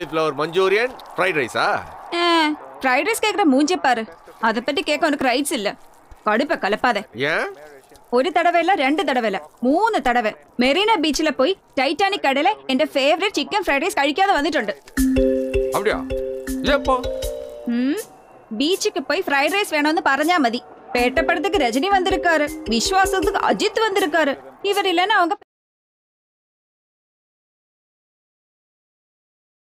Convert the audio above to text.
Cauliflower manchurian fried ரைஸா fried rice கேக்குற மூஞ்சி பாரு. அத பத்தி கேட்க உனக்கு ரைட்ஸ் இல்ல. கடுப்ப கலப்பாத. ஏன்? ஒரு தடவை இல்ல ரெண்டு தடவை இல்ல மூணு தடவை. மெரினா பீச்ல போய் டைட்டானிக் கடையில എന്റെ ஃபேவரட் சிக்கன் ஃப்ரைட் ரைஸ் கழிக்காத വന്നിട്ടുണ്ട് அப்படியா? எப்போ ம் பீச்சுக்கு போய் ஃப்ரைட் ரைஸ் வேணும்னு പറഞ്ഞാ மதி பேட்டப்படத்துக்கு ரஜினி வந்திருக்காரு விஸ்வாசத்துக்கு அஜித் வந்திருக்காரு இவர் இல்லைன்னா அவங்க